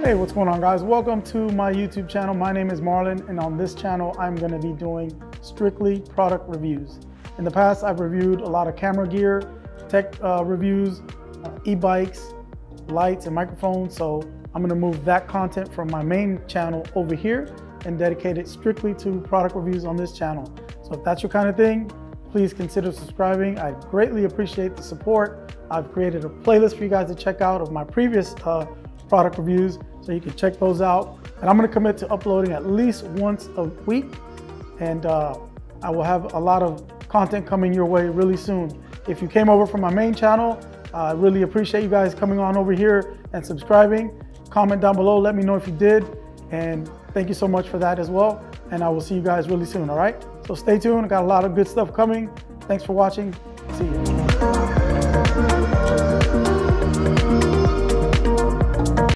what's going on guys? Welcome to my YouTube channel. My name is Marlon and on this channel I'm going to be doing strictly product reviews. In the past I've reviewed a lot of camera gear, tech uh, reviews, uh, e-bikes, lights and microphones. So I'm going to move that content from my main channel over here and dedicate it strictly to product reviews on this channel. So if that's your kind of thing, please consider subscribing. I greatly appreciate the support. I've created a playlist for you guys to check out of my previous uh, product reviews, so you can check those out. And I'm gonna commit to uploading at least once a week, and uh, I will have a lot of content coming your way really soon. If you came over from my main channel, I really appreciate you guys coming on over here and subscribing. Comment down below, let me know if you did, and thank you so much for that as well. And I will see you guys really soon, all right? So stay tuned, I got a lot of good stuff coming. Thanks for watching, see you.